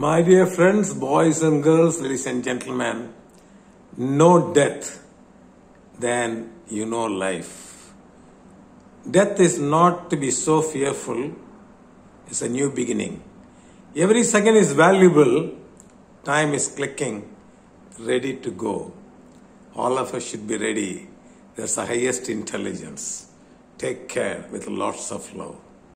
My dear friends, boys and girls, ladies and gentlemen, know death, then you know life. Death is not to be so fearful, it's a new beginning. Every second is valuable, time is clicking, ready to go. All of us should be ready. That's the highest intelligence. Take care with lots of love.